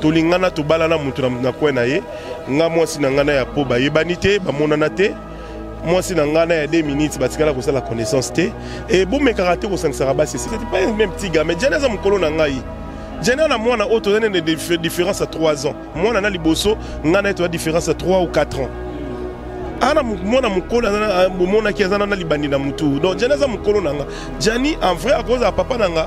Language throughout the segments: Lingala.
tolingana tobalana moto na kwe na ye nga mwasi na ngai na ya po bayebani te bamonana te mwasi na ngai na ya 2 minutes batikala kosala connaissance te e bomekaka te kosangisaka basi esiteti pa meme tiga mais jani aza mokolo na ngai jani na mwana oyo toza nene différence ya 3 ans mwana na liboso ngai na ye toza différence ya 3 ou 4 ans ana mwana mokolo bomonaki aza na libandi na motu donc jani aza mokolo na nga jani en vrai akozala papa na nga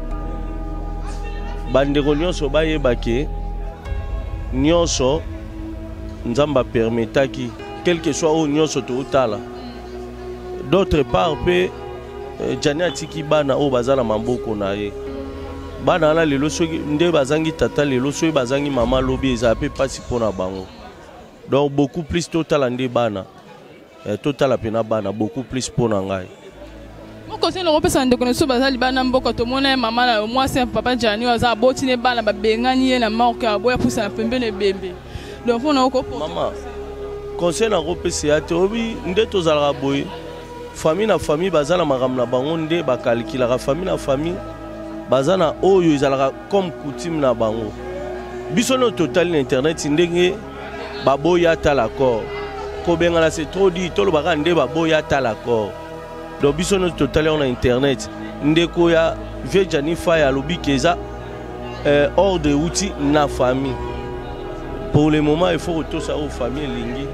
bandeko nyonso bayeba ke nyonso nzambe apermetaki quelque soit oyo nyonso tootala d'autre part mpe euh, jani atiki bana oyo baza na maboko na ye bana wana lelo soki nde bazangi tata lelo soki bazangi mama lobi ezala mpe mpasi mpo na bango donc beaucoup plus totala nde bana Eh, totala mpe na bana beaucoup plus mpo na ngai mokosini lokopesa na ndeko na biso baza libala na mboka tomona ye mama na mwasi ya papa jani oyo aza aboti ne bana babengani ye na morke aboya pusa na pembeni ebembe donc mpo na okomama conseil nakopesa ya te obi nde tozalaka boye famille na famille baza na makambo na bango nde bakalikilaka famille na famille baza na oyo ezalaka comme coutume na bango biso nde totali na internet ndenge baboyi atala accord kobengana c'est trop dit toloba kaka nde baboyi atala accord donc biso nyonso totali yango na internet ndeko ya vieux jani fay alobi ke eza euh, ordre euti na famille pour le moment il faut kotosa oyo famille elingi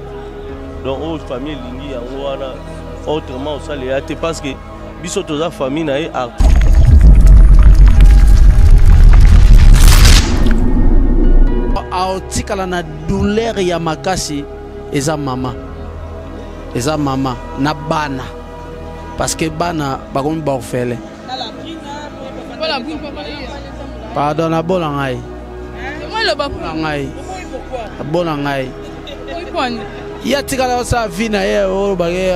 donc oyo famille elingi yango wana autrement osalela te parce que biso toza famille na ye artiste aotikala na douleur ya makasi eza mama eza mama na bana parce que bana bakomi baorfele pardon nabola ngai abola ngai ye atikala osala vi na ye oyo bake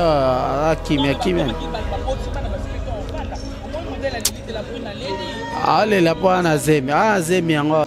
akimia kimia alela mpo ana zemi ana zemi yango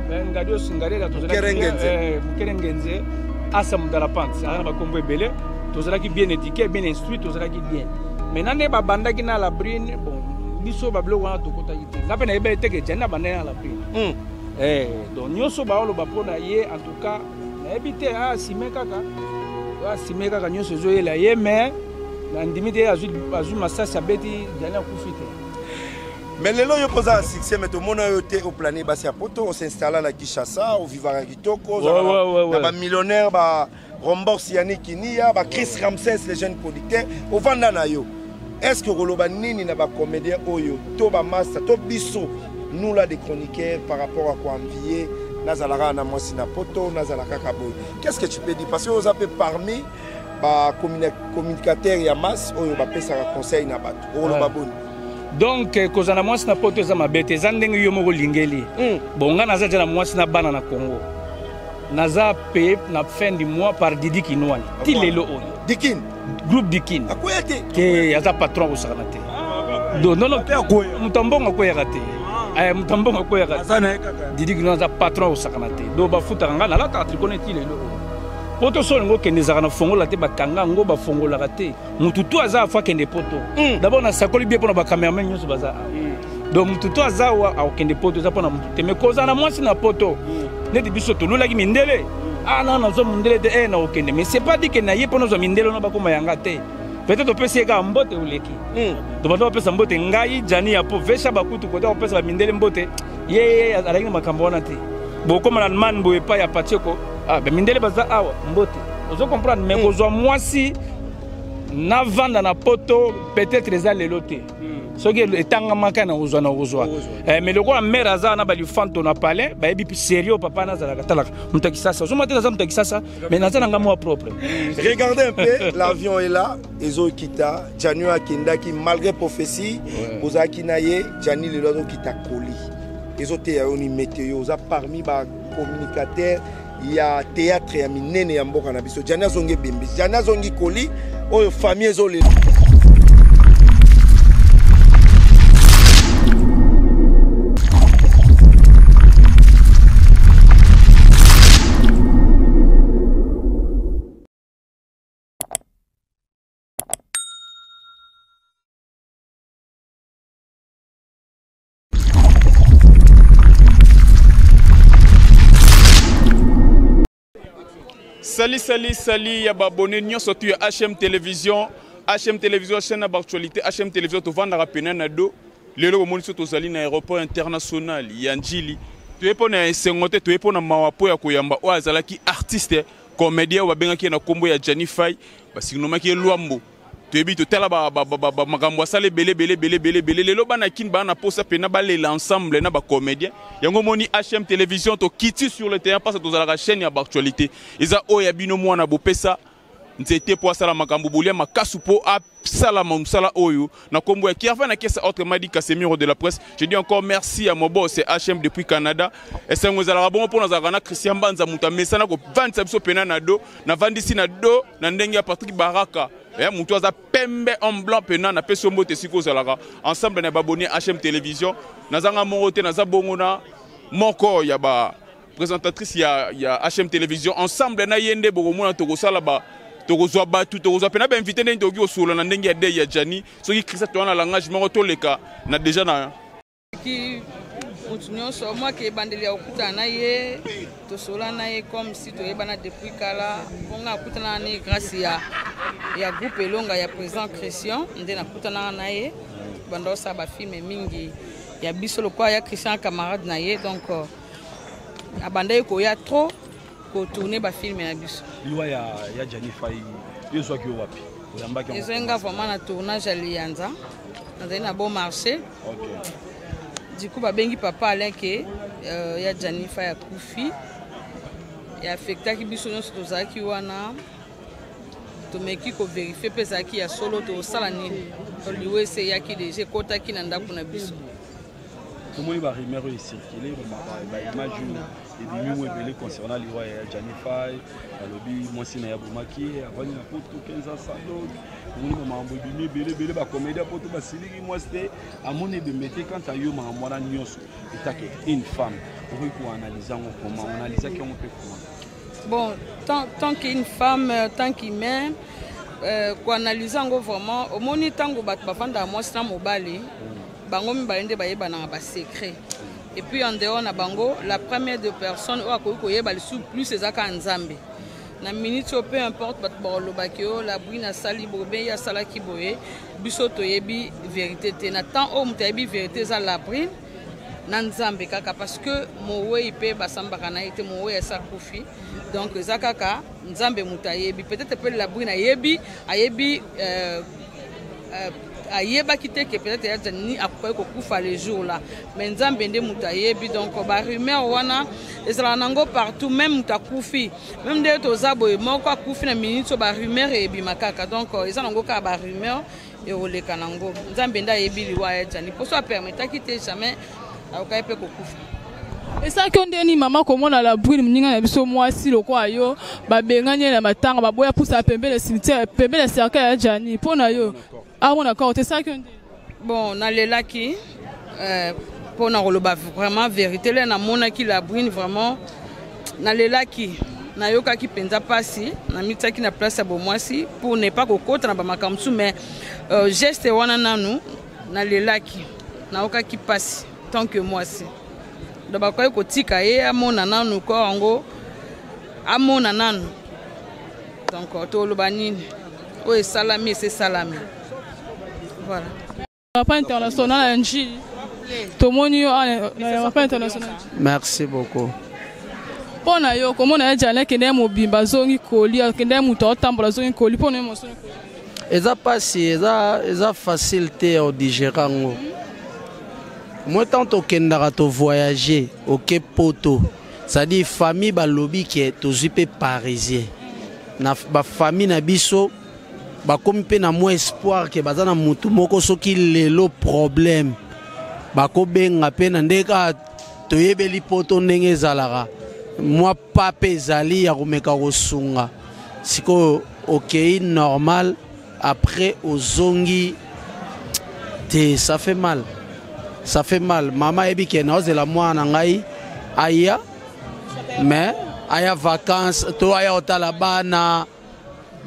eh, ngadios ngarela tozalamukerengenze eh, asa mudala pante azala na bakombo ebele tozalaki bien éduqué bien instruit tozalaki bien maintenant nde babandaki na labrine bon biso babiloko wana tokotaki te nga mpe nayebaki te ke jani nabandaki na labrine hmm. eh, donc nyonso baoloba mpo na ye en tout cas nayebi te asime ah, kaka asime kaka nyonso ezoyela ye mais nandimi te azwi masasi abeti jani akufi te Mais lelo yo poza un succès mais tomona yo te au plané basi ya poto on s'installa na Kinshasa au vivaka kitoko na ba millionnaire ba Rombox Yannick Kinia ba Chris Ramsès les jeunes producteurs ovanda na yo est ce que okoloba nini na ba comédien oyo to ba masta to biso nous là des chroniqueurs par rapport à quoi envier nazalaka na mwasi na poto nazalaka kaka boye qu'est ce que tu peux dire parce que oza mpe parmi bacommunicateur ya masse oyo bapesaka conseil na bato okoloba boni donc eh, kozala na mwasi na poto eza mabe te eza ndenge yo moko olingeli mm. bon ngai naza te na mwasi na bana na congo naza paye na fin du mois par didi kinwani ah, ti lelo oyo dikin groupe dikin akwea te te aza patron akosakana te ah. do nono moto ambongo akweyaka te ah. eh, moto ambongo akweyaka didi kinwani aza patron akosakana te do bafutaka ngai nalataka trikone ti lelo oyo poto solo yango okende ezalaka na fongola te bakanga yango bafongolaka te mutu to aza afa kende poto mm. d'abord nasakoli bie mpo na bacameraman nyonso baza awa mm. donc mutu to aza awa akokende poto eza mpo na mutu te mais kozala na mwasi na poto mm. neti biso tolulaki mindele mm. ah na nazwa mondele te e eh, nakokende mais c'est pas dit ke na ye mpo nazwa mindele wana bakoma yanga te peut-être opesi ye kaka mbote oleki mm. to bato bapesa mbote ngai jani ya po vesha bakutu kota kopesa bamindele mbote ye ye azalaki na makambo wana te bokoma na allemagne boye epai ya pacheko ah, bamindele baza awa mbote ozo comprendre mais hmm. kozwa mwasi navanda na poto peut-être eza lelo te hmm. soki etangamaka na kozwa na kozwa eh, mais lokola mare aza na balifanto na palais bayebi serio papa nazalaka talaka moto ya kisasa ozomata naza moto ya kisasa mais naza na ngai mwa propre regardez un peu l'avion est là ezokita jani oyo akendaki malgré prophétie bozalaki na ye jani lelo azokita koli ezoteya yo ni meteo oza parmi bacommunicateur ya théâtre ya minene ya mboka na biso jani azongi ebembe jani azongi koli oyo famille ezolela Salut, salut, salut, il y a abonné, nous sommes à HM Télévision. HM Télévision, chaîne d'actualité, HM Télévision, tu vas dans la pénanado. Le logo moniso tozali na aéroport international ya Ndjili. Tu es pour na sengote, tu es pour na mawapo ya koyamba o azalaki artiste. Comedien oyo babengaki ye na nkombo ya Gianni Fay basignomaki ye Luambo toyebi totala makambo asala ebele ebele ebele ebele ebele lelo bana kini baa na mposa mpena balela ensemble na bacomédien yango omoni hm télévision tokiti sur le terrain mpasa tozalaka chaîne ya baactualité eza oyo ya bino mwana bopesa nzete mpo asala makambo bolia makasu mpo asala mosala oyo na kombo ya Kervin na kesa autre madi Casemiro de la presse je dis encore merci à mon boss HM depuis Canada esengo ezalaka bongo mpo nazalaka na Christian Banza moto amesana kovandisa biso pena na do navandisi na do na ndenge ya Patrick Baraka ya eh, moto aza pembe en blanc pena napesi yo mbote esika ozalaka ensemble na baboni HM télévision nazanga moko te naza bongo na moko ya ba Présentatrice ya, ya HM Télévision, ensemble na ye nde bokomona tokosala ba tokozwa bato tokozwa mpe na bainvite ndenge tokoki kosolola na ndenge ya dei ya jani soki krista toza na langage moko toleka na deja na moto nyonso omwaki ebandeli ya kokutana na ye tosola na ye comme si toyebana depuis kala mponga akutanaka na ye grâce ya, ya groupe elonga ya président christian nde nakutanaka na ye banda osala bafilme mingi ya biso lokola ya christian camarade na ye donc abandaki koya trop kotourne bafilme na biso liwa ya, ya jani fai yo ezwaki yo wapi oyambaki ezwaki nga vraiment na tournage ya liyanza nazali na bon marché okay. du coup babengi papa alain ke euh, ya jani fai akufi eaffectaki biso nyonso tozalaki wana tomeki koverifie mpe ezalaki ya solo tosala nini liwa eseyaki deja ekotaki na ndako na biso tomoni ba rumeur oyo ecircule ba image oyo ebimi mo ebele concernant liwa ya janifai balobi mwasi na ye abomaki ye avandi na poto 15 ans sans dog omoni bamakambo ebimi ebele ebele bacomédie ya poto basiliki mwasi te amoni ebembe te kanta yo makambo wana nyonso etake une femme okoki koanalyse yango koma oanalysaki yango mpe koma bon tant, tant qu'une femme euh, tant qu'humain euh, koanalyse yango vraiment omoni ntango bato bafandaka mwasi na mobali mm. bango mibale nde bayebanaka basecret et puis en dehors na bango la première de personne oyo akoki koyeba lisusu plus eza kaka nzambe na minute oyo peu importe bato bakolobaki oyo labwini asali bobe ye asalaki boye biso toyebi verité te na temps oyo moto ayebi verité eza labrine na nzambe kaka parce que mowei mpe basambaka na ye te mowei asi akufi donc eza kaka nzambe moto ayebi peut-être mpe labrine ayebi ayebi euh, Euh, ayebaki te ke peut-être yata ni akokaki kokufa le jour là mais nzambe nde moto ayebi donc barumeur wana ezalaka nango partout même moto akufi même nde toza boye moko akufi na minute so barumeur ebima kaka donc euh, eza nango kaka barumeur ekoleka nango nzambe nde ayebi liwa ya jani mposo apermetaki te jamais akokaki mpe kokufa esalaki yo ndeni mama komona la brune moninga na biso mwasi lokola yo babengani ye na matanga baboya pusa ya pembele cimetière pembele cercle ya jani mpo na yo amona kaka te esalaki yo ndeni bon nalelaki eh, mpo na koloba vraiment verité le namonaki la brune vraiment nalelaki nayokaki mpenza mpasi namityaki na place ya bomwasi pour ne pas kokota na bamakambo mosusu mais euh, geste wana nanu nalelaki nayokaki mpasi tant que mwasi donc bakoki kotika ye amona nanu ko yango amona nanu donc toloba nini oyo esalami esi esalami voilà papa international ya njili tomoni yo ah, na papa international merci beaucoup mpo na yo komona ya jane akende ya mobimba azongi koli akende ya moto aotambola azongi koli mpo na yo mosoni eza mpasi eza, eza facile te ya odigere yango mm -hmm. moi tant tokendaka tovoyage oke poto cestadire famille balobi ke tozwi mpe parisien na bafamille na biso bakomi mpe na mwa espoir ke baza na motu moko soki lelo problème bakobenga mpe na ndenge kaka toyebeli poto ndenge ezalaka mwa pa mpe ezali ya komeka kosunga sikoyo okei normal après ozongi te ça fait mal ça fait mal mama ayebi ke naozela mwana na ngai aya mais aya vacances to aya otala bana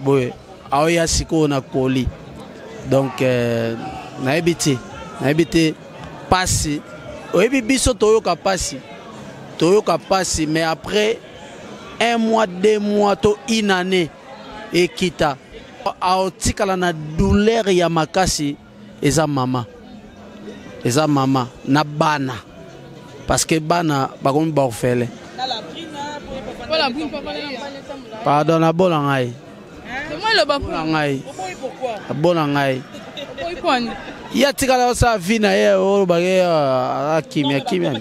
boye aoya sikoyo na koli donc euh, nayebi te nayebi te mpasi oyebi biso toyoka mpasi toyoka mpasi mais après un mois deux mois to une année ekita aotikala na douleur ya makasi eza mama eza mama na bana parce que bana bakomi baofele pardon nabola ngai na ngai abona ngai ye atikala osala vi na ye olobaki akimia kimia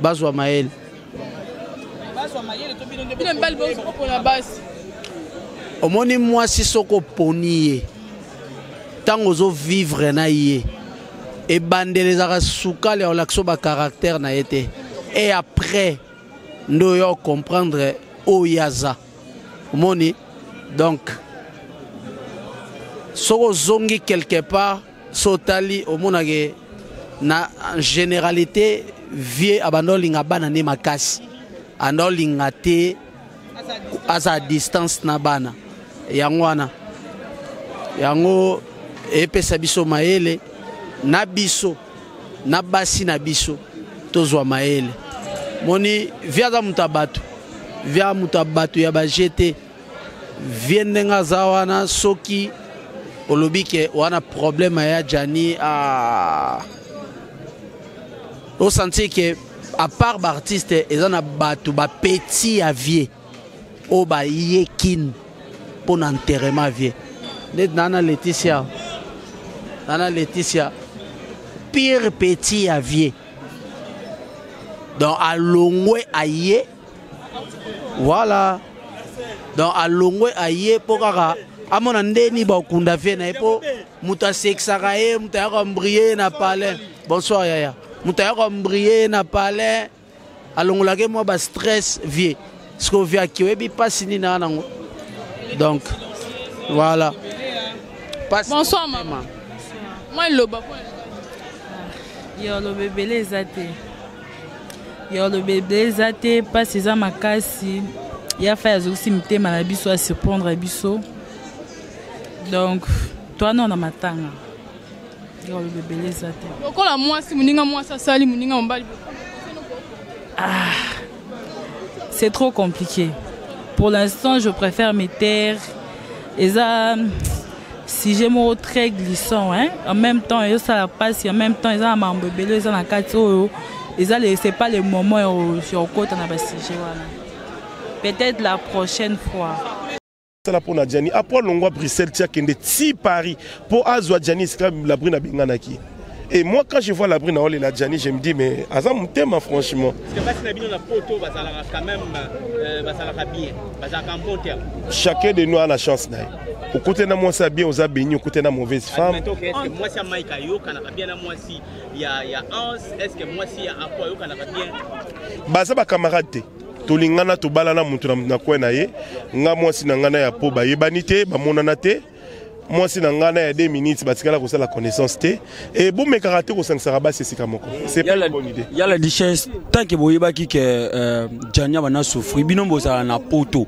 bazwa mayele omoni mwasi soki oponi ye ntango ozovivre na ye ebandela ezalaka sukali ya kolakisa bacaractère na ye te e après nde oyo okomprendre oyo aza omoni donc soki ozongi quelque part so otali omonake na generalité vie abanda olinga bana nde makasi anda olinga te aza distance na bana yango wana yango epesa biso mayele na biso na basi na biso tozwa mayele moni via aza moto ya bato via moto ya bato ya baje te vie ndenge aza wana soki olobi ke wana problème ya jani ah. osanti ke à part baartiste eza na bato bapeti ya vie oyo baye kin mpo na enterrement vie ndeti naa na leticia naa na leticia pire petit ya vie donc alongwe aye Voilà. Donc alongwe aye po kaka amona ndeni bakunda vie na ye po moto asekisaka ye moto ayaka mbrie na palais bonsoir yaya moto ayaka mbrie na palais alongolaki mwa bastress vie sikoyo vie aki oyebi mpasi nini aa nango donc voilà Passe bonsoir mama mwa eloba yo aloba ebele eza te yo lobebe eza te mpasi eza makasi ya fai azokisi mitema na biso asurprendre biso donc twana na matanga yo lobebele eza te lokola mwasi moninga mwasi asali moninga mobali ah, c'est trop compliqué pour l'instant je préfère me taire eza sujet moko très glissant hein? en même temps ezosala mpasi en même temps eza na mambo ebele eza na kati oyo eza c'est pas le moment ya kokota na basujet wana peut-être la prochaine fois sala mpo na jani apres alongwa bruxelles ti akende ti paris mpo azwa jani esika labrine abenganaki Et moi, quand je vois la brune et la Djani, je me dis, mais Azam Moutema, franchement. Parce que Basina Poto, quand même, euh, Basalaka bien, Basalaka en bon terme. Chacun de nous a la chance, d'ailleurs. Au côté de moi, ça bien, aux abénis, au côté de mauvaise femme. Est-ce que moi, c'est Mike Ayo, quand on a bien, moi, si, il y a Hans, est-ce que moi, si, il y a Apo, quand on a bien. Baza, ba camarade, tolingana tobalana moto na kwena ye nga mwasi na ngai na ya po bayebani te bamonana te mwasi na ngai na ya 2 minutes batikala kosala connaissance te e bomekaka te kosangisaka basi esika moko yala dichesse tant ke boyebaki ke euh, janiaba na souffri bino bozala na poto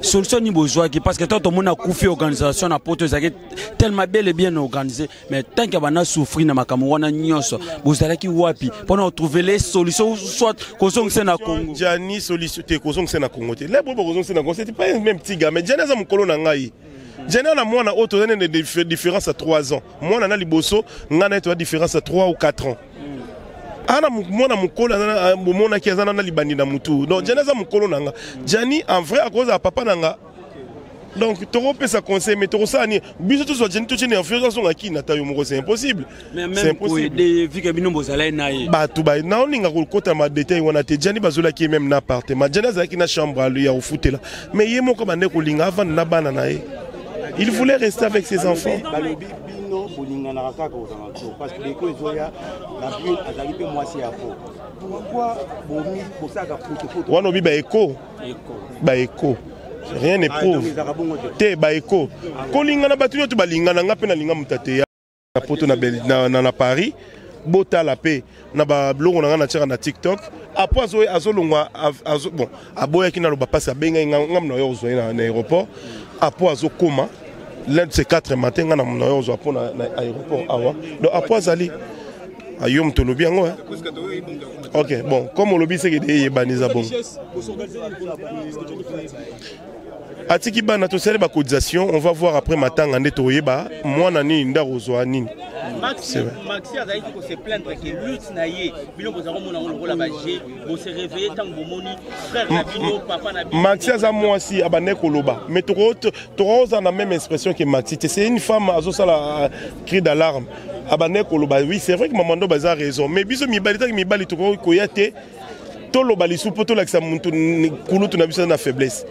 solution ni bozwaki parce que tant tomoni akufi organisation na poto ezalaki tellement bel et bien organisé mais tant ke bana souffri na makambo wana nyonso bozalaki wapi mpona kotrouve le solution soit kozongisa na congo jani solution te kozongisa na congo te lebo bokozongisa na congo c'est pas même tiga mais jani aza mokolo na ngai jana na mwana oyo toza nene différence ya 3 ans mwana na liboso ngai na ye toza différence ya 3 ou 4 ans ana mwana mokolo bomonaki aza na libandi na motu donc jani aza mokolo na nga jani en vrai akozala papa na nga donc tokopesa conseil mais tokosala nini biso tozwa jani totie na influence azonga kini ata yo moko c'est impossible bato naolinga kokota madetail wana te jani bazolaki ye meme na appartement jani azalaki na chambre ya kofutela mais ye moko bande kolinga avanda na bana na ye il voulait rester avec ses enfants bolinganaka kaka ozanga to parce que deko ezoya na bino azali mpe mwasi ya po pourquoi bomi bosalaka potopoto wana obi baeko baeko rien ne ah, prouve te baeko kolingana bato nyonso balingana nga mpe nalinga motate na poto na, na, na, na paris botala mpe na babiloko na ngai natyaka na tiktok apres oyo azolongwa azo, bon aboyaki naloba mpasi abengaki ngambo na yo ozwa ye na, na aéroport apres azokoma l'un de ces quatre matin ngai na mona yo ozwa mpo na aéroport awa donc apres azali ah, yo moto olobi yango eh? ok bon comme olobi seke de eyebani eza bongo atiki bana tosali ba cotisation on va voir après matanga nde toyeba mwana nini nde akozwa nini maxi azalaki kose plaindre ke lutte na ye bino bozala komona yango lokola baje bose réveille ntango bomoni frère na bino papa na bino maxi aza mwasi abandaki koloba mais tokozala na même expression ke maxi te c'est une femme azosala euh, cri d'alarme abandaki koloba oui c'est vrai que mamando baza raison mais biso mibali ntango mibali tokoki koya te toloba lisu mpo tolakisa motu kulutu na biso na faiblesse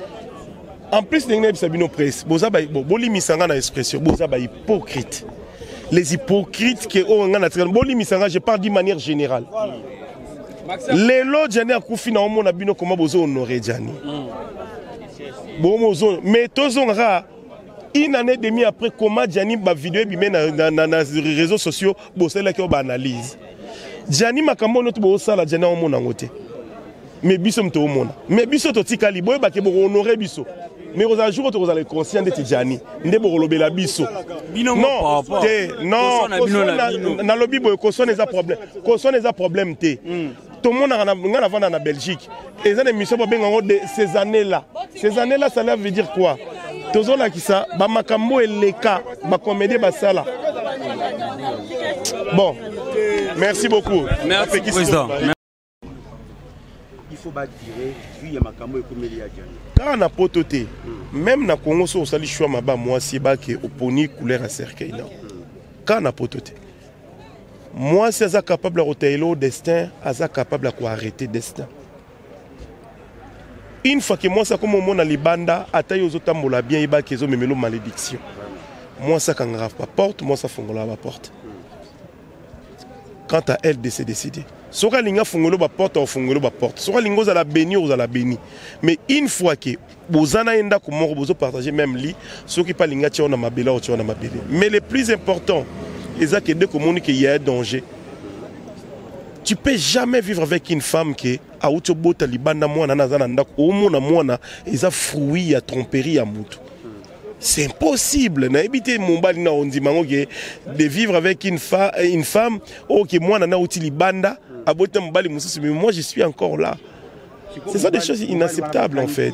en plus ndenge nayebisa bino presse boza bolimisa nga na expression boza bahypocrite les hypocrites ke oyo oh, nga na tikana bolimisa nga je parle d'une manière générale lelo jani akufi na omona bino koma bozo honore jani bomozo mais tozonga kaka une année demi après koma jani bavideo ebime na, na, na, na réseaux sociaux bosalelaki yo baanalyse jani makambo ono ti bosala jani aomona yango te me biso moto omona me biso totikali boyebake bokohonore biso me kozala jour tokozala conscient ndeti jani nde bokolobela biso non te non nalobi boye koswana eza problème koswana eza problème te hmm. tomonaka na ngai navanda na belgique eza na émission babenga yango de ces années là ces années là cela veut dire quoi tozolakisa bamakambo eleka bacomédie basala bon merci beaucoup merci président faut badire jui ya makambo ekomeli ya jani kaka na poto te hmm. meme na congo soki osali shwa maba mwasi bake oponi couleur ya cercueil na hmm. kaka na poto te mwasi aza capable ya kotalela o destin aza capable ya koarrete destin une fois ke mwasi akoma omona libanda ata ye ozotambola bien yebaki ezomemelo malédiction mwasi akangaka baporte mwasi afongolaka baporte quant à elle de se décider soki alingi afongolo baporte akofongolo baporte soki alingi ozala beni ozala beni mais une fois ke boza na ye ndako moko bozo partage même lit soki mpe alingi atya wana mabele aotya wana mabele mais le plus important eza ke nde komoni ke ya danger tu peux jamais vivre avec une femme ke auti obota libanda mwana na aza na ndako omona mwana eza fruit ya tromperie ya motu c'est impossible nayebi te mobali na ondima yango ke de vivre avec une, fa, une femme oyo oh, ke mwana na auti libanda aboti na mobali mosusu mais moi je suis encore là C'est ça des choses inacceptables en fait.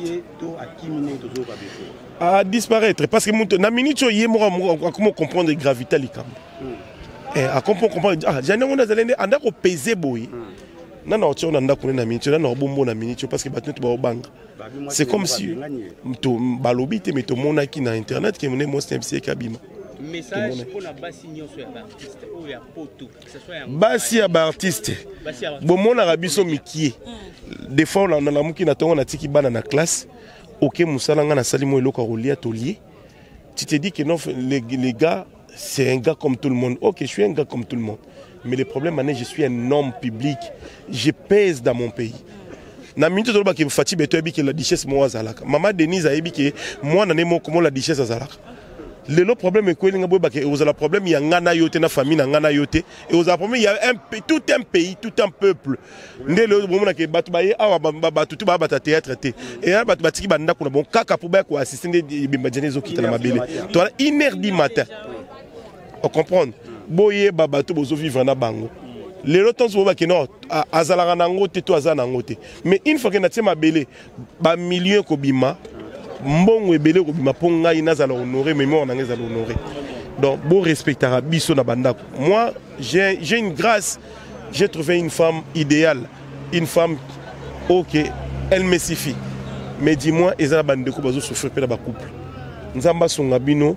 À disparaître. Parce que na minute ye moko akoma comprendre gravité likambo. Hmm. Eh akoma comprendre ah jana ngona zalende anda ko peser boye. Hmm. Na na otio na ndako na minute na na bombo na minute parce que batnet ba obanga. C'est comme si to balobi te mais to monaki na internet que mone mo stem sie kabima. Message pour la basi nyoso ya artiste ou ya potu. basi ya baartiste bomonaka biso mikie des fois olanda lamuki na ntongo natiki bana na classe oke mosala ngai nasali mwa eloko ya kolia tolie tu te dis que non les, les gars c'est un gars comme tout le monde ok je suis un gars comme tout le monde mais le problème ane je suis un homme public je pèse dans mon pays na minute toloba ke Fatshi Beton ayebi ke la duchesse moko azalaka mama Denise ayebi ke mwana ne moko mo la duchesse azalaka lelo problème ekweli nga boyeba ke ekozala problème ya nga na yo te na famille na nga na yo te ekozala problème ya un, tout un pays tout un peuple nde lelo bomona ke bato baye awa bato tu babata théâtre te eya bato batiki bandako na bango kaka mpo baya koassiste nde ebemba jana ezokita na mabele toala une heure du matin o comprendre boyeba bato bozovivre na bango lelo ntanso bo bakende azalaka na yango te to aza na yango te mais une fois ke na tie mabele bamillion ekobima mbongo ebele ekobima mpo ngai nazala honore mémoire na ngai ezala honore donc borespectaka biso na bandako moi j'ai une grâce j'ai trouvé une femme idéale une femme ok elle me suffit mais dis-moi eza na bandeko bazosouffrir mpe na bacouple nzambe asunga bino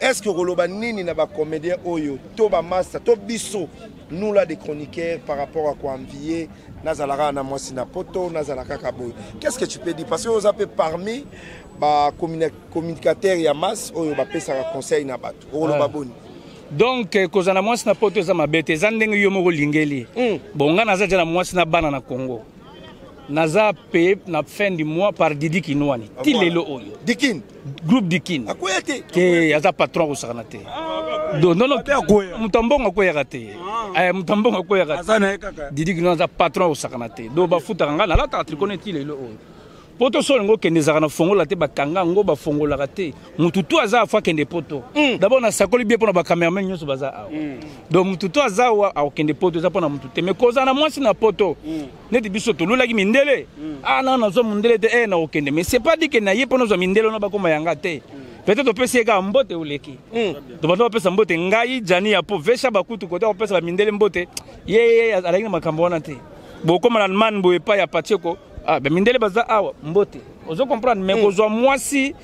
est ce que okoloba nini na bacomédien oyo to bamasta to biso nous là des chroniqueurs par rapport à koenvie nazalaka na mwasi na poto nazala kaka boye qu'est ce que tu peux dire parce que oza mpe parmi bacommunicateur ya masse oyo bapesaka conseil na bato okoloba ah. boni donc eh, kozala na mwasi na poto eza mabe te eza ndenge yo moko olingeli hmm. bon ngai naza ja na mwasi na bana na congo naza paye na fin du mois par didi kinoani ti lelo oyo dikini groupe du kin akwea te te aza patron akosakana te do nono moto ambongo akweyaka te moto ambongo akweyaka didi kino aza patron akosakana te do bafutaka ngai nalataka trikona eti lelo oyo mpo to solo yango okende ezalaka na fongola te bakanga yango bafongolaka te motu to aza afo akende poto mm. dabord nasakoli bie mpo na bacameraman nyonso baza awa mm. donc motu to aza awa akokende poto eza mpo na motu te mais kozala na mwasi na poto mm. neti biso tolulaki mindele mm. a ah, nanga nazwa mondele te e nakokende mais c'est pas dit ke na ye mpo nazwa mindele wana bakoma yanga te mm. peut-être opesi ye kaka mbote oleki mm. tobanda bapesa mbote ngai jani ya po vesha bakutu kote akopesaka mindele mbote ye alaki na makambo wana te bokoma na allemagne boye epai ya pacheko ah, bamindele baza awa mbote ozo comprendre mais kozwa mwasi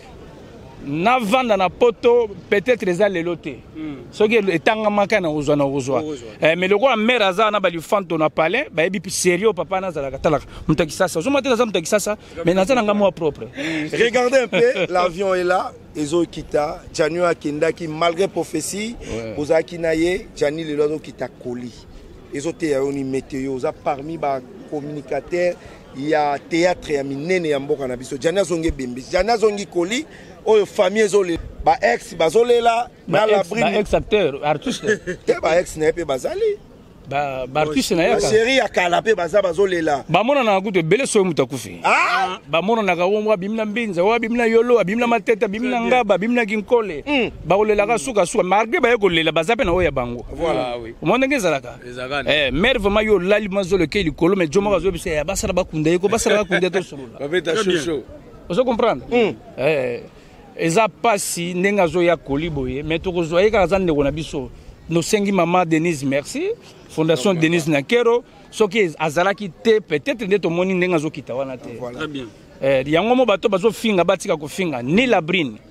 navanda na poto peut-être eza lelo te hmm. soki etangamaka na kozwa na kozwa eh, mais lokola mare aza na balifanto na palais bayebi serio papa nazalaka talaka moto ya kisasa ozomona te naza moto ya kisasa mais naza na ngai mwa propre regardez un peu l'avion est là ezokita jani akendaki malgré prophétie ozalaki na ye jani lelo azokita koli ezoteya yo ni meteo oza parmi bacommunicateur ya théâtre ya minene ya mboka na biso jani azongi ebembe jani azongi koli oyo famille ezole ba ex bazolela na labri ba ex acteur artiste te ba ex na ye mpe bazali baartiste na yaseri ya kala mpe baza bazolela bamonanaka kutu ebele soki moto akufi ah! ah, bamonanaka wongo abimi na mbinza oyo abimi na yolo abimi na matete abimi na ngaba abimi na kinkole hmm. bakolelaka sukasuka malgre baye kolela baza mpe na oyo ya bango omona ndenge ezalaka Eh, mère vraiment yo olali mazolo ke likolo mais jo moko azobisa ya basala bakunda ye ko basala bakunda tosolola ozo comprendre hmm. eh, eza mpasi ndenge azoya koli boye mais tokozwa ye kaka aza ndeko na biso nosengi mama denise merci fondation okay, denise nakero soki azalaki te peut-être nde tomoni ndenge azokita wana te eh, yango mo bato bazofinga batika kofinga ni labrine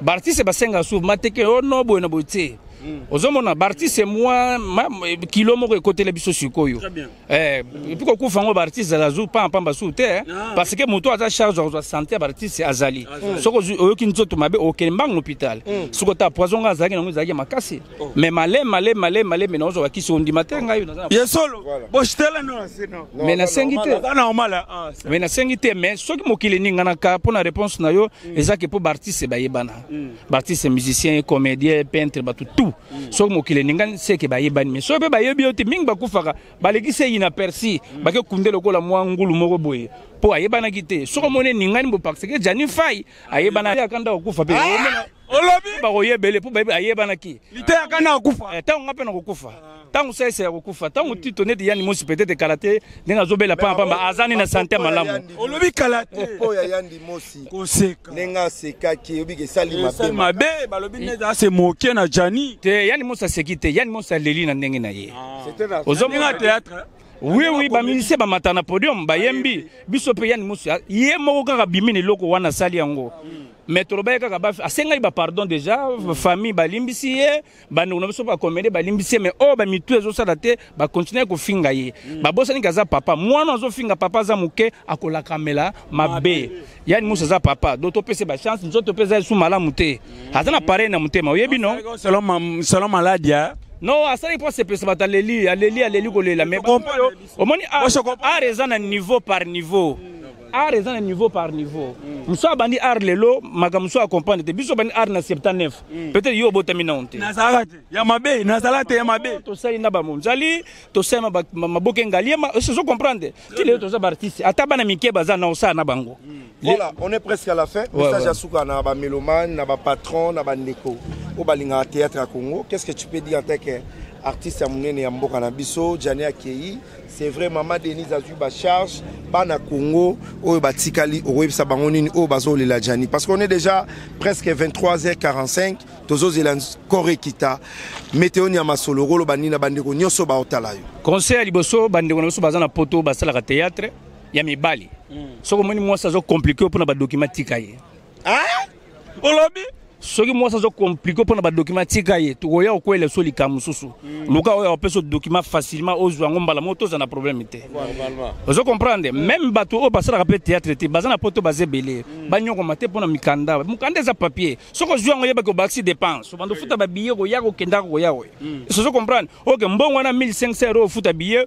baartiste basenga suuf mateke o oh, no boye na boye te hmm. ozomona baartiste mwa kilo moko ekotela biso sikoyo eh, epi kokufa yango baartiste azazwi pampamba suuf te eh. ah. parce que moto aza charge akozwa sante ya baartiste azali soki oyoki nzoto mabe okende mbango hôpital hmm. soki ota poison nga azalaki nango ezalaki makasi Oh. mais male male male male mais naozwa bakisi ondima te ngai ye solo bositela no nase no mais nasengi te normal ah, ah, mais nasengi te mais soki mokili eninganaka mpo na réponse na yo mm. eza ke mpo baartiste bayebana mm. baartiste musicien comédien peintre bato tout mm. soki mokili eningani seke bayebani mais soki mpe bayebi yo te mingi bakufaka balekisi eyi na persi bake kunde lokola mwa ngulu moko boye mpo ayebanaki te soki omoni eningani bo parce que jani fai ayebana yaka ndako kufa mpe ah! olobi bakoya ebele mpo bayebi ayebanaki liteya kani akokufa eh, ntango nga mpe nakokufa ntango sese ya kokufa ntango hmm. tito neti yani mosi peut-être kala te ndenge azobela pamba pamba aza nde na sante ya malamu olobi kala te po ya yandi mosi koseka ndenge asekaki oyobi ke sali eh, mabe mabe balobi hmm. neti ase moke na jani te yani mosi aseki te yani mosi aleli na ndenge na ye ah. ozomona théâtre oui oui bamusicien bamata na podium bayembi biso mpe yani mosi ye moko kaka bimi na eloko wana asali yango hmm. mais tolobaki kaka ba asengaki ba pardon déjà famille balimbisi ye bandeko na biso bakomede balimbisi ye mais oyo oh, bamitu ezosala te bakontinue kofinga ye mm. babosani ke aza papa mwana azofinga papa aza moke akolakamela mabe yani mosi aza papa do topese bachance nzoto mpe eza esu malamu te mm. aza na pareil na motema oyebi no selon maladi ya non asalaki mpo asepelisa bato aleli aleli aleli kolela mais omoni art ah, ah, eza na niveau par niveau mm. art eza na niveau par niveau mosusu abandi art lelo makambo mosusu acomprendre te biso abandi art na 79 mm. peut-être yo obotami nano te nazalaka te ya mabe nazala te ya mabe tosali na bamonzali tosali na maboka engalie ozo comprendre ti lelo toza baartiste ata bana mike baza na osala na bango mm. voilà on est presque à la fin message ya suka na bamélomane na bapatron na bandeko oyo balingaka théâtre ya congo qu'est ce que tu peux dire en tant que artiste ya monene ya mboka na biso jane akei C'est vrai maman Denise azui ba charge bana Congo oyo batikali okoyebisa bango nini oyo bazolela Jani parce qu'on est déjà presque 23h45 tozozela kore kita meteo nya masolo koloba nini na bandeko nyonso baotala yo conseil ya liboso bandeko na biso baza na poto basalaka théâtre ya mibali mm. soki omoni mwasi azokomplike yo mpo na badokima tika ye ah? olobi soki mwasi azo komplike mpo na badokima tika ye tokoya kokwela so likambo mosusu luka oyo apesa dokima facilement ozwa yango mbala moko tozala na problème te ozo comprendre meme bato oyo basalaka mpe théâtre te baza na poto baza ebele banyokoma te mpo na mikanda mokanda eza papier soki ozwi yango yebaki obakisi dépense obanda ofuta babiye koya kokendaka koya oyo sozo comprendre oke mbongo wana 1500 euro ofuta biye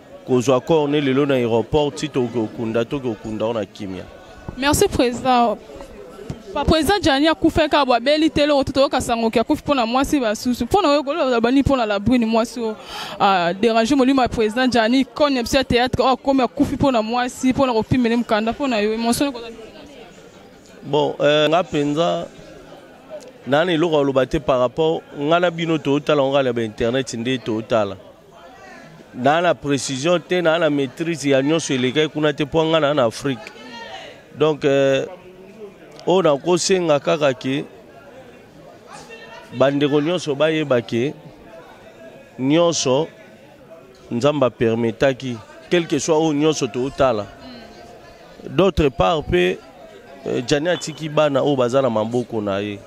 kozwa corne lelo na aéroport ti tokoki kokunda tokoki kokunda ona kimia merci président baprésident jani akufa kaka bo abeli te eloko te toyoka sangoki akufi mpo na mwasi basusu mpo na oyo kolobani mpo na labrune mwasi oyo ah, dérange molimo ya président jani kone ya biso ya théâtre oyo oh, akomi akufi mpo na mwasi mpo na kopimele mokanda mpo na yo emotion bon euh, nga mpenza naa na eloko aloba te par rapport nga na bino tootala ngo kaka na bainternet nde tootala naa na précision te naa na maîtrise ya nyonso elekaki kuna te mpo ngai naa na afrique donc euh, oyo nakosenga kaka ke bandeko nyonso bayeba ke nyonso nzambe apermetaki quelque soit oyo nyonso tootala d'autre part mpe euh, jani atiki bana oyo baza na maboko na ye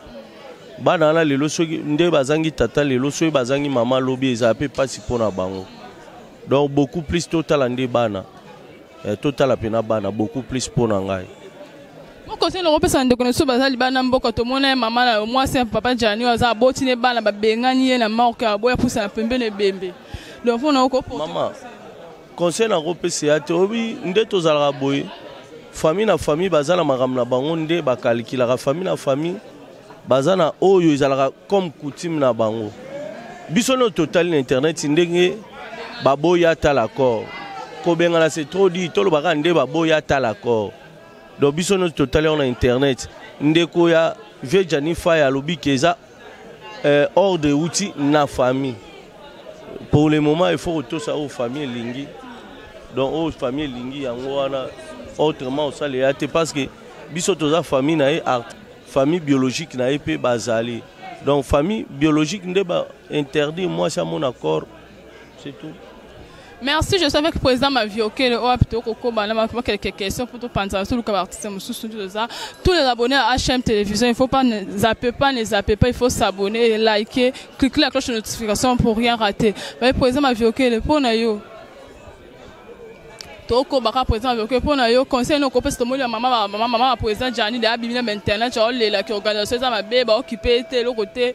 bana wana lelo soki nde bazangi tata lelo soki bazangi mama lobi ezala mpe mpasi mpo na bango donc beaucoup plus totala nde bana eh, totala mpena bana beaucoup plus mpo na ngai mokosini loko opesa ndeko na biso baza libanda mboka tomona ye mama na yo mwasi ya papa jani oyo aza aboti ne bana babengani ye na morke aboya pusa na pembeni ebembe donc mpo na okopomama conseil na kopesa ya te oyebi nde tozalaka boye famille na famille baza na makambo na bango nde bakalikilaka famille na famille baza na oyo ezalaka comme coutume na bango biso nde totali na internet ndenge baboyi atala accord kobengana c'est trop dit toloba kaka nde baboyi atala accord donc biso nde totali yango na internet ndeko ya vieux jani faya alobi ke eza Euh, ordre euti na famille pour le moment il faut kotosa oyo famille elingi donc oyo famille elingi yango wana autrement osalela te parce que biso toza famille na ye famille biologique na ye mpe bazali donc famille biologique nde bainterdire mwasi amona corps c'est tout merci je savais que président maviokele oyo apita okokoba na makeleke question mpo topanzana toluka baartiste mosusu nde toza tous les abonnés à hm télévision il faut pas ne zappe pas ne zappe pas il faut s'abonner et liker cliquer la cloche de notification pour rien rater baye président maviokele mpo na yo tokoba kaka président maviokele mpo na yo conseil noko opesa tomoni bamama mama baprésident janide abimi na bainternet aolela ki organisation eza mabe baokipe te eloko te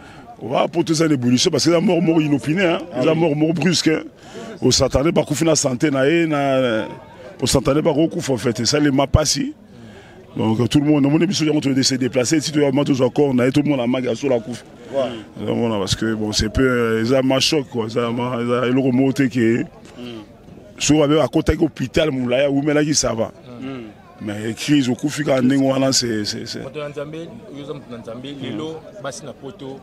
wa poto eza na évolution parce que eza mort moko inopine hein. Ah eza mort moko brusque osatane bakufi na santé na ye na osatane bakokufa fete esalema mpasi donc tout le monde omoni biso yango toyede se déplace ti toyama tozwa corps na ye tout le monde amaki asola akufi omona parce que bon c'est peu euh, eza ma choc quoi eza eloko moko te ke hmm. soki akotaki hôpital molaya awumelaki sava mais crise okufi kaka ndenge wana moto na nzambe oyo oza moto na nzambe lelo basi na poto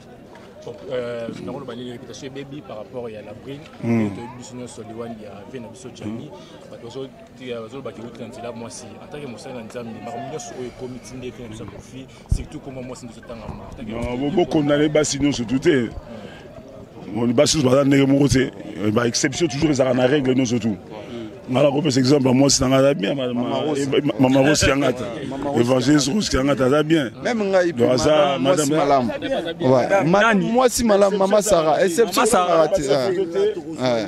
euh, nakoloba leli réputation ebebi par rapport ya labrine hmm. toyebi biso nyonso liwani ya vie na biso jani bato bazolobaki euti na nzela mwasi en tant que mosali na nzambe makambo nyonso oyo ekomi tindete na biso akofi bokondane basi nyonso tu te basi nyonso baza ndenge moko te ba exception toujours ezalaka na règle nyonso tu nga nakopesa exemple ya mwasi na ngai aza bien mama rosi yangata évangéliste rosi yangata aza bien aza madamemwasi malamu mama sara exceptionaa te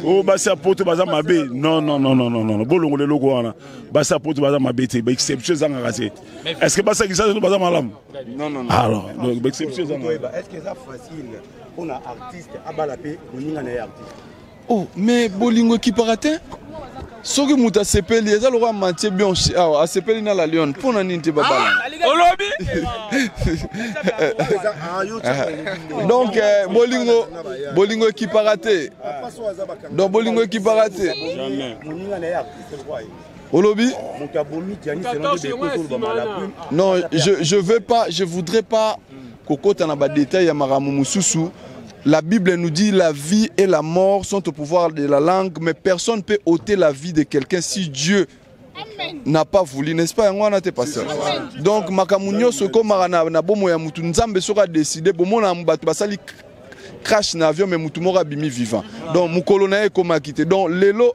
oyo basi ya poto baza mabe non non non non non bolongola eloko wana basi ya poto baza mabe te baexception ezangaka te est ce que basa kisazo baza malamu alors exception eza est ce que eza facile mpona artiste abala mpe moninga na ye artiste oh mais bolingo ekipaka te soki moto asepeli eza lokola mantie bionche awa asepeli na la lione mpo na nini te babala ah, olobi ah, donc eh, bolingo bolingo ekipaka te donc bolingo ekipaka te olobi non je, je veux pas je voudrais pas kokota na badetail ya makambo mosusu La Bible nous dit la vie et la mort sont au pouvoir de la langue, mais personne ne peut ôter la vie de quelqu'un si Dieu n'a pas voulu, n'est-ce pas yango wana te pasteur donc makambo nyonso ekomaka na, na bomo ya motu nzambe soki adeside bomona bato basali crash na avion me motu moko abimi vivant donc mokolo na ye ekomaki te donc lelo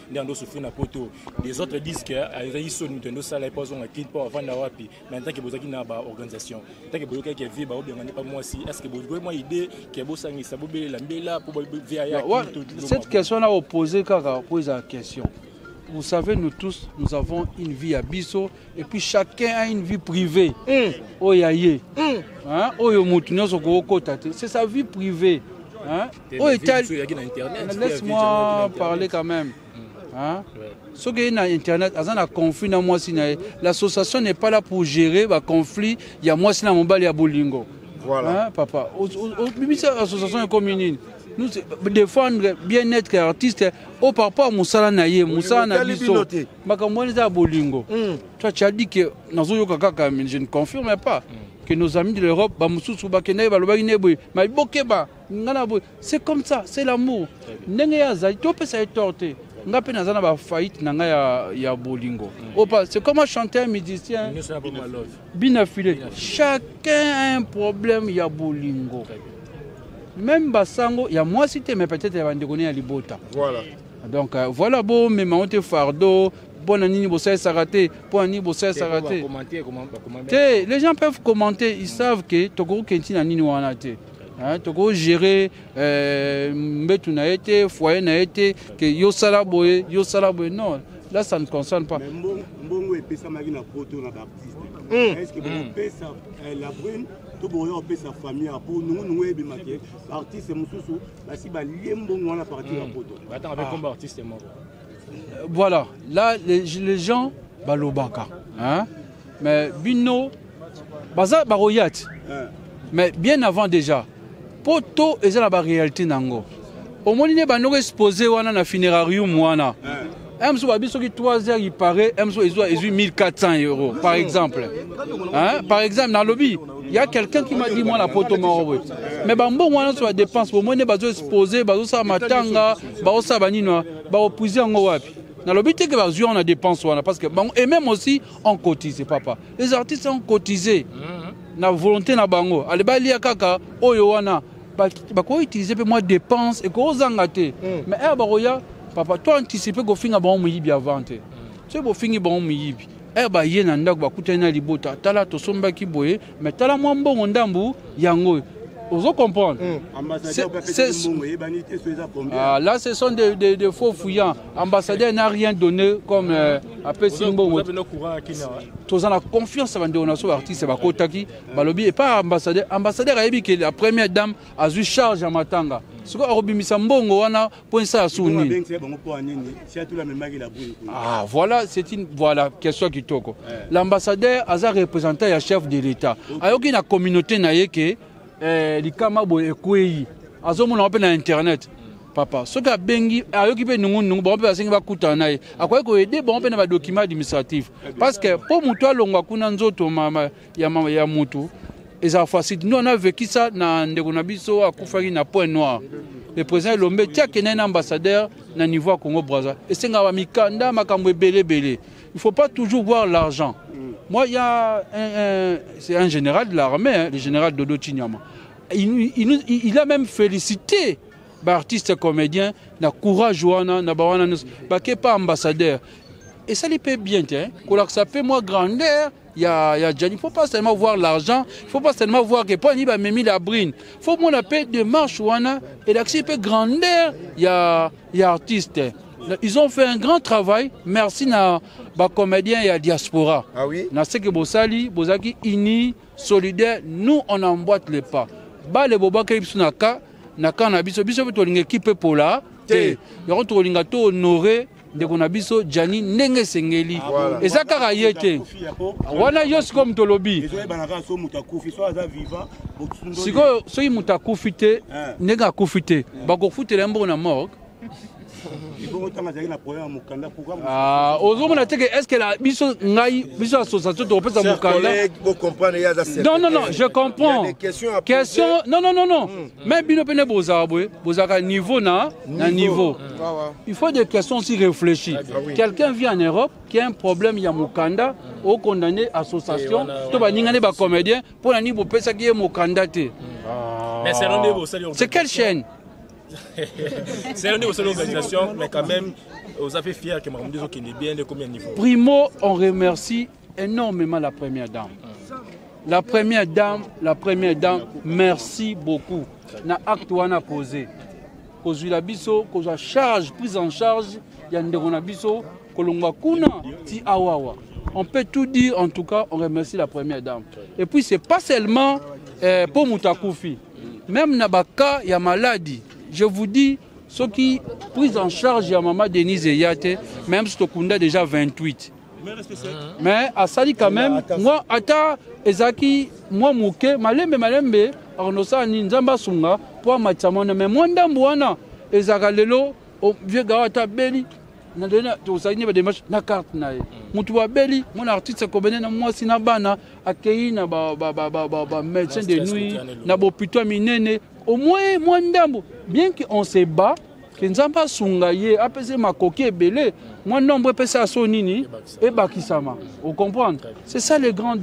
nde ando souffrir na poto des autres disent que azalaki soni moto ando osala ye mpo azonga kin mpo avanda wapi mais en tant que bozalaki na baorganisation tant que boyokaki vie baobenga nde mpa mwasi est ce que bokoki mwa idée ke bosangisa bobelela mbela mpo vie ayacette question na opose kaka mpo ezala question vous savez, nous tous, nous avons une vie à biso, et puis chacun a une vie privée. Mm. Oyaye. Oh, mm. Hein? Oyo oh, C'est sa vie privée. Hein? oyo etali laisse moi parler quand même soki eye na internet aza na conflit na mwasi na ye l'association n'est pas là pour gérer baconflit ya mwasi na mobali ya bolingo voilà. papa obimisa association ekomi nini nous défendre bien-être ya artiste o par rapport mosala na ye mosala na biso makambo wana eza ya bolingo hmm. toi tu as dit que nazoyoka kaka je ne confirme pas hmm. que nos amis de l'europe bamosusu bakendaki balobaki ne boye mai bokeba nga na boye c'est comme ça c'est l'amour ndenge ye azali topesa ye tort te nga mpe naza na bafaillite na nga ya, ya bolingo mm. opa c'est comme chante un musicien bina file chacun a un problème ya bolingo même basango ya mwasi te mais peut-être ya bandeko ne ya libota voilà. donc euh, voilà bomema ngo te fardeau mpo na nini bosalisaka te mpo na nini bosalisaka te te les gens peuvent commenter ils savent que tokoki kenti na nini wana te Hein, toko gérer euh, mbetu na été foyer na été que yo sala boye yo sala boye non là ça ne concerne pas mbongo epesamaki na poto na baartiste hmm. est ce que bopesa hmm. euh, la brune to boya opesa famille ya po nungunungu eyebimake baartiste mosusu basi balie mbongo wana partir ya hmm. poto Voilà, là les, les gens balobaka hein? mais bino baza bakoya te hein. mais bien avant déjà mpo to eza na baréalité na yango omoni nde bandoko expose wana na funerarium wana un mosusu babi soki 3 heures il paraît un mosusu ezwi 1400 euro par exemple hein? par exemple nalobi Il y a quelqu'un qui m'a dit moi la poto marowe. Mais ba mbongo wana sur la dépense pour moi ne bazo exposer bazo sa matanga bazo sa banino ba opposer ngo wapi. Na lobi te que bazui on a dépense wana parce que bango et même aussi on cotise papa. Les artistes ont cotisé. Mm-hmm. Na volonté na bango. Allez ba liya kaka oyo wana bakoki utiliser mpe mwa dépense ekozanga te mm. mais ere eh, bakoya papa to anticipe kofinga bango moyibi avant te mm. soki bofingi bango moyibi e baye na ndako bakutani na libota tala tosombaki boye me tala mwa mbongo ndambu yango oyo ozo comprendre mm. ah, là ce sont des, des, des faux fouillants ambassadeur n'a rien donné comme euh, apesi mbongo toza na confiance ya bandeko na so baartiste bakotaki balobi epa ambassadeur ambassadeur ayebi ke la première dame azwi charge ya matanga sikoyo akobimisa mbongo wana mpo esala su nini ah, voilà c'est une voilà question kitoko eh. l'ambassadeur aza représentant ya chef de l'état ayoki na communauté na ye ke eh, likama boye ekwei azomonaka mpe na internet papa soki abengi ayoki mpe nungunungu bango mpe basengi bakutana na ye akoki koyede bango mpe na badokima administratif parce que mpo moto alongwa kuna nzoto ya mama ya mutu eza facile nous on a vécu ça na ndeko na biso akufaki na point noir le président elombe ti akendaki na ambassadeur na niveau ya congo braza esengaka mikanda makambo ebele ebele il faut pas toujours voir l'argent moi il y a un, un, c'est un général de l'armée hein, le général dodo chinyama il, il, il a même félicité baartiste comédien na courage wana na bawana nyonso bake pa ambassadeur esali mpe bien te kolakisa mpe mwa grandeur ya, ya Gianni. Il ne faut pas seulement voir l'argent, il ne faut pas seulement voir que Pony va même la brine. Il faut qu'on appelle démarche wana et l'accès peut grandeur ya, ya artiste. Ils ont fait un grand travail. Merci na ba comédien ya diaspora. Ah oui. Na ce que Bosali, Bozaki unis, solidaire, nous on emboîte les pas. Ba le boba ke biso na ka, na ka na biso biso to linga équipe pola. Te. Yoko to linga to honorer ndeko na biso jani ndenge esengeli ah, eza kaka ye te wana yo sikoyo moto olobi sikoyo soki moto akufi te eh. ndenge akufi te eh. bakofutela ye mboko na morgue ah, ozomona te ke estce la biso ngai biso association tokopesa mokanda non non non je comprends question non non non non hmm. Mais bino pene bozaka boye, bozaka niveau na na niveau. Il faut des questions si réfléchies. Ah, Quelqu'un vit en Europe qui a un problème ya mukanda au condamné association to ba ningane ba comédien pour la ni bo pesa ki mukanda te. Ah. Mais c'est l'année vous salut. C'est quelle chaîne C'est l'année vous salut organisation mais quand même aux affaires fiers que Mamadou Zokende bien de combien niveau. Primo on remercie Enormément la première dame. La première dame, la première dame, merci beaucoup. Na acte wana posé. kozwila biso kozwa charge prise en charge ya ndeko na biso kolongwa kuna ti awawa on peut tout dire en tout cas on remercie la première dame et puis c'est pas seulement eh, mpo moto akufi même na baka ya maladi je vous dis soki prise en charge ya mama denise eya te même si tokunda déjà 28 mais asali quand même mwa ata ezalaki mwa moke malembe malembe akonosala nini nzambe asunga mpo amatisa mwana mais mwa ndambo wana ezalaka lelo vieux gawa ata abeli tozali ne bademarshe na karte na ye moto babeli mwana artiste akobene na mwasi na bana akei na bamédecin de nuit na bopito ya minene au moins mwa ndambo bien que on se bat ke nzambe asunga ye apesa ye makoki ebele mwa nombre epesa ya so nini ebakisama ocomprendre c'est ça le grand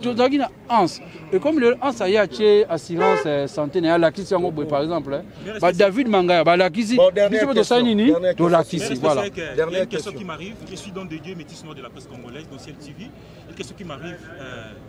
tozalaki na anse ekomi lelo anse aye atie assurance euh, santé na ye alakisi yango boye par exemple hein. ba david mangaya balakisi biso mpe tosali nini tolakisi voilà une question qui m'arrive je suis dans de dieu métis noir de la presse congolaise dans ciel tv une question qui m'arrive euh,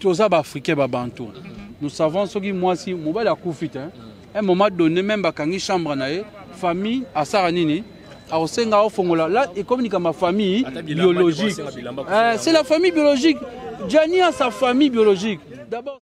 toza ba africain ba bantu nous savons soki mwasi mobali akufi te un moment donné même bakangi chambre na ye famille asara nini akosenga aofongola la ekomi likambo ya famille biologique c'est la famille biologique jani a sa famille biologique d'abord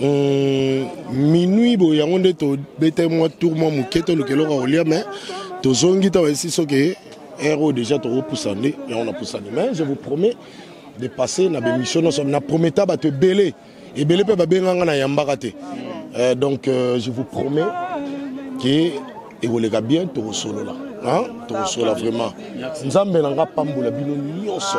Hum, minuit boye yango nde tobeta mwa tour mwa moke toluka eloko ya kolia mais tozongi ntango esi soki heure oyo déjà tokopusa nde yango napusani mais je vous promets de passer na bemission nyonso na prometa bato ebele ebele mpe babenga nga na yambaka te euh, donc euh, je vous promets ke ekoleka bien tokosolola tokosolola vraiment nzambe na nga apambola bino nyonso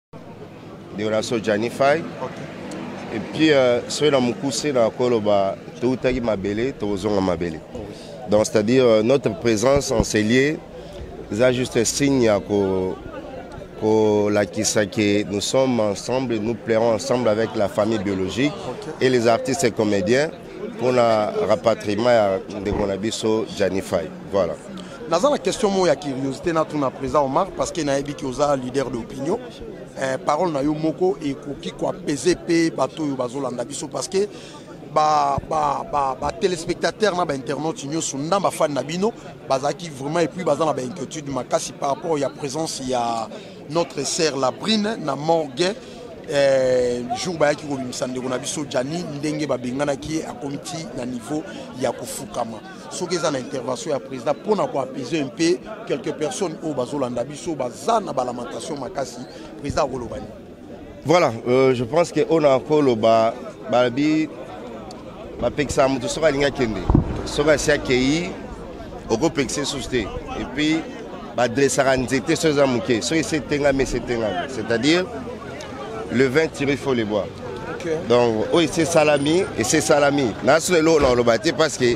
de relation janifai okay. epuis euh, soki na mokuse na koloba toutaki mabele tokozonga mabele donc c'est à dire euh, notre présence en celie eza juste signe ya ko kolakisa que nous sommes ensemble nous pleurons ensemble avec la famille biologique okay. et les artistes et comédiens mpo na rapatriement ya ndeko na biso janifai voilà naza na question moko ya curiosité natuna président omar parce que nayebi ki oza leader d'opinion eh, parole na yo moko ekoki koapese mpe bato oyo bazolanda biso parce que batelespectateur ba, ba, ba na bainternaute nyonso na bafani na bino bazalaki vraiment epuis baza na bainquiétude makasi par rapport ya présence ya notre sœur Labrine na morgue eh, jour bayaki kobimisa ndeko na biso jani ndenge babenganaki ye akomi ti na niveau ya kofukama soki eza na intervention ya président mpo na koapese mpe quelques personnes oyo bazolanda biso baza na balamentation makasi président akolobani Voilà, euh, je pense que on a kolo ba balabi ba pekisa mutu soka linga kende. Soka si akeyi oko pekisa sous te. Et puis ba dressaka nzete so za muke. So ese tenga mais c'est tenga. C'est-à-dire le vin tiré faut les boire. Okay. Donc, oui, c'est salami et c'est salami. Nasrelo, on l'a parce que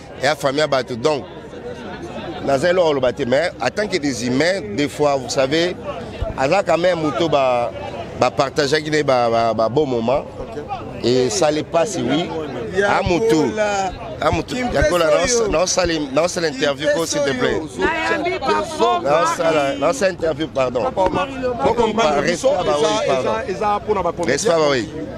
ya famille ya bato donc naza eloko oloba te mais en tant que des humains des fois vous savez aza quand même moto bapartageaki ba, ba na ye babon moment esali mpasi wi a motu a motu yakola naosala interview ko s'il te plaît naosala interview pardon respect baoyi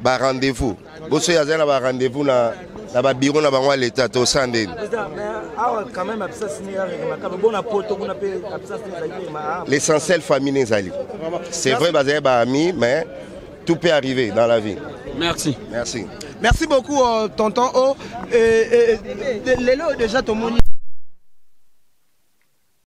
ba rendez-vous boso ya zela ba rendez-vous na na ba bureau na bango leta to sande l'essentiel famille nezali c'est vrai bazali ba amis mais tout peut arriver dans la vie merci merci merci beaucoup euh, tonton o euh, euh, lelo déjà tomoni